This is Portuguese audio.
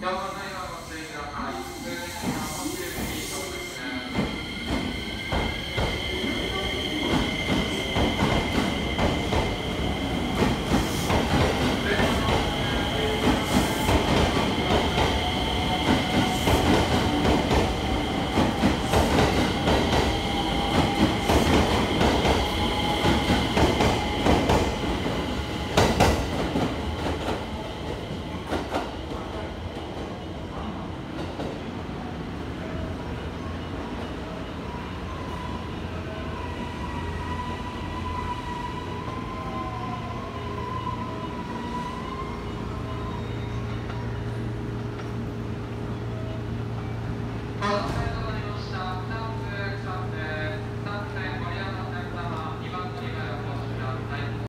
Calma, vai.